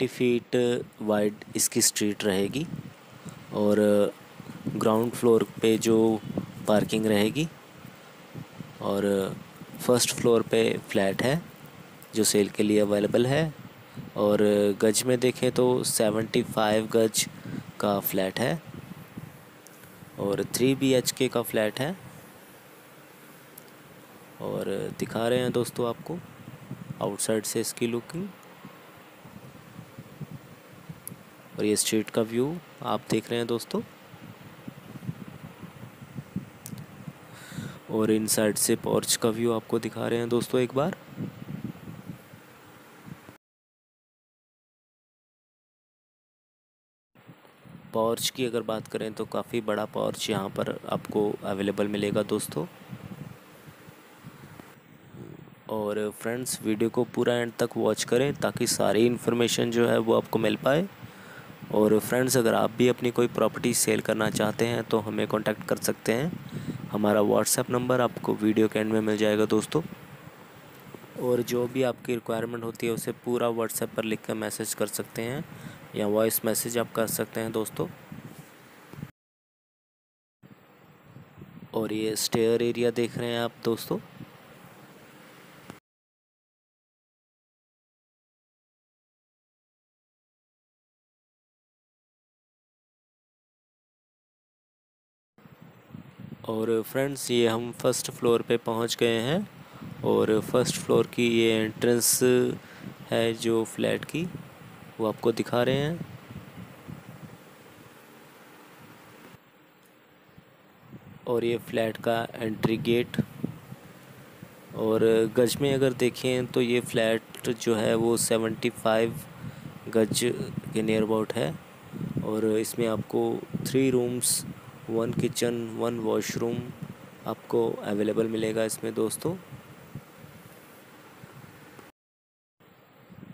Forty feet wide इसकी street रहेगी और ग्राउंड फ्लोर पे जो पार्किंग रहेगी और फ़र्स्ट फ्लोर पे फ्लैट है जो सेल के लिए अवेलेबल है और गज में देखें तो सेवेंटी फाइव गज का फ्लैट है और थ्री बी एच के का फ्लैट है और दिखा रहे हैं दोस्तों आपको आउटसाइड से इसकी लुकिंग और ये स्ट्रीट का व्यू आप देख रहे हैं दोस्तों। और इन साइड से पोर्च का व्यू आपको दिखा रहे हैं दोस्तों एक बार। पॉर्च की अगर बात करें तो काफ़ी बड़ा पॉर्च यहाँ पर आपको अवेलेबल मिलेगा दोस्तों। और फ्रेंड्स, वीडियो को पूरा एंड तक वॉच करें ताकि सारी इन्फॉर्मेशन जो है वो आपको मिल पाए। और फ्रेंड्स अगर आप भी अपनी कोई प्रॉपर्टी सेल करना चाहते हैं तो हमें कांटेक्ट कर सकते हैं। हमारा व्हाट्सएप नंबर आपको वीडियो के एंड में मिल जाएगा दोस्तों। और जो भी आपकी रिक्वायरमेंट होती है, उसे पूरा व्हाट्सएप पर लिख कर मैसेज कर सकते हैं, या वॉइस मैसेज आप कर सकते हैं दोस्तों। और ये स्टेयर एरिया देख रहे हैं आप दोस्तों। और फ्रेंड्स ये हम फ़र्स्ट फ्लोर पे पहुँच गए हैं और फ़र्स्ट फ्लोर की ये एंट्रेंस है जो फ्लैट की, वो आपको दिखा रहे हैं। और ये फ्लैट का एंट्री गेट और गज में अगर देखें तो ये फ्लैट जो है वो सेवेंटी फाइव गज के नियर अबाउट है। और इसमें आपको three rooms one kitchen, one washroom आपको अवेलेबल मिलेगा इसमें दोस्तों।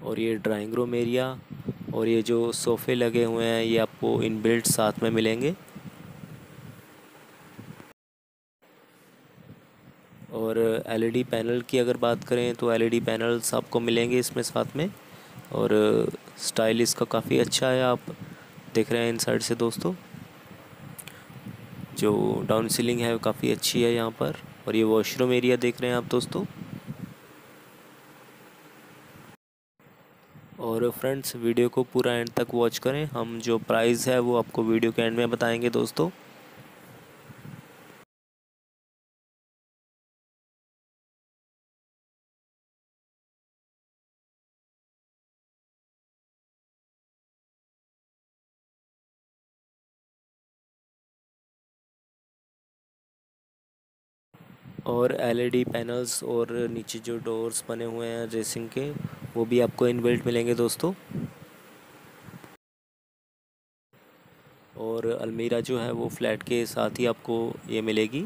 और ये ड्राइंग रूम एरिया और ये जो सोफ़े लगे हुए हैं, ये आपको इनबिल्ट साथ में मिलेंगे। और एलईडी पैनल की अगर बात करें तो एलईडी पैनल्स आपको मिलेंगे इसमें साथ में। और स्टाइल इसका काफ़ी अच्छा है, आप देख रहे हैं इन साइड से दोस्तों। जो डाउन सीलिंग है काफ़ी अच्छी है यहाँ पर। और ये वॉशरूम एरिया देख रहे हैं आप दोस्तों। और फ्रेंड्स वीडियो को पूरा एंड तक वॉच करें। हम जो प्राइस है, वो आपको वीडियो के एंड में बताएँगे दोस्तों। और एलईडी पैनल्स और नीचे जो डोर्स बने हुए हैं रेसिंग के, वो भी आपको इनबिल्ट मिलेंगे दोस्तों। और अलमीरा जो है वो फ्लैट के साथ ही आपको ये मिलेगी।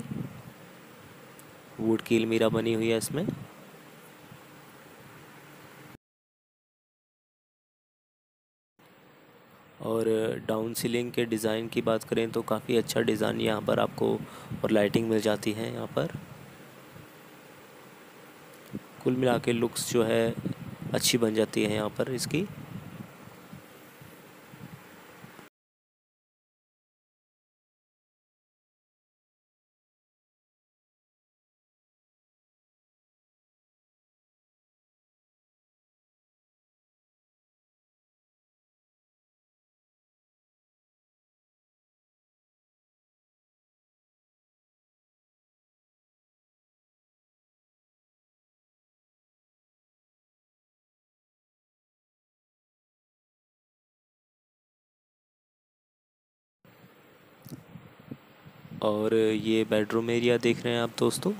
वुड की अलमीरा बनी हुई है इसमें। और डाउन सीलिंग के डिज़ाइन की बात करें तो काफ़ी अच्छा डिज़ाइन यहाँ पर आपको और लाइटिंग मिल जाती है यहाँ पर। कुल मिला के लुक्स जो है अच्छी बन जाती है यहाँ पर इसकी। और ये बेडरूम एरिया देख रहे हैं आप दोस्तों।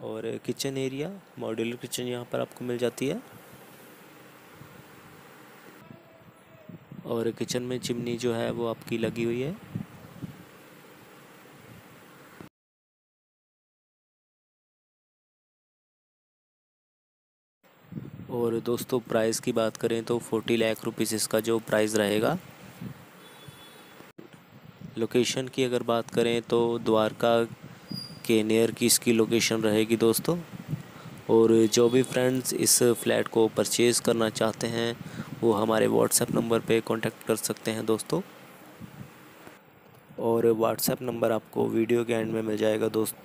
और किचन एरिया मॉड्यूलर किचन यहाँ पर आपको मिल जाती है। और किचन में चिमनी जो है वो आपकी लगी हुई है। और दोस्तों प्राइस की बात करें तो फोर्टी लाख रुपीज़ इसका जो प्राइस रहेगा। लोकेशन की अगर बात करें तो द्वारका के नियर की इसकी लोकेशन रहेगी दोस्तों। और जो भी फ्रेंड्स इस फ्लैट को परचेज़ करना चाहते हैं, वो हमारे व्हाट्सएप नंबर पे कांटेक्ट कर सकते हैं दोस्तों। और व्हाट्सएप नंबर आपको वीडियो के एंड में मिल जाएगा दोस्त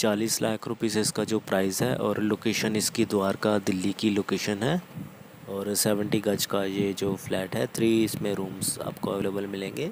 चालीस लाख रुपीस इसका जो प्राइस है और लोकेशन इसकी द्वारका दिल्ली की लोकेशन है और सेवेंटी गज का ये जो फ्लैट है थ्री इसमें रूम्स आपको अवेलेबल मिलेंगे।